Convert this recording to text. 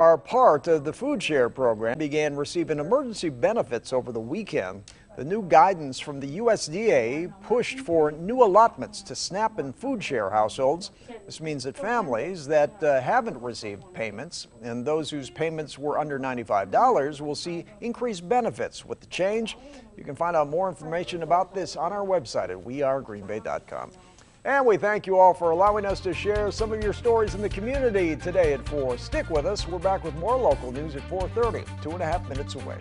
are part of the FoodShare program began receiving emergency benefits over the weekend. The new guidance from the USDA pushed for new allotments to SNAP and FoodShare households. This means that families that uh, haven't received payments and those whose payments were under $95 will see increased benefits with the change. You can find out more information about this on our website at wearegreenbay.com. And we thank you all for allowing us to share some of your stories in the community today at 4. Stick with us. We're back with more local news at 4.30, two and a half minutes away.